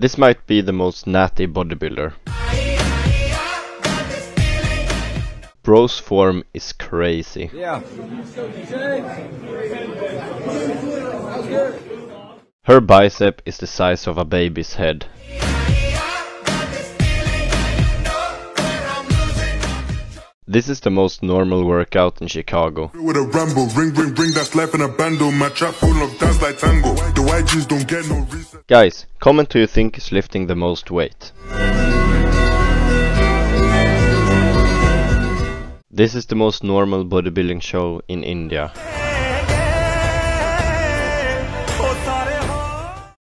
This might be the most natty bodybuilder. Bro's form is crazy. Yeah. Her bicep is the size of a baby's head. This is the most normal workout in Chicago. With a ramble, ring, ring, ring, that's life in a bando. My trap full of dance like tango. The YGs don't get no reason. Guys, comment who you think is lifting the most weight. This is the most normal bodybuilding show in India.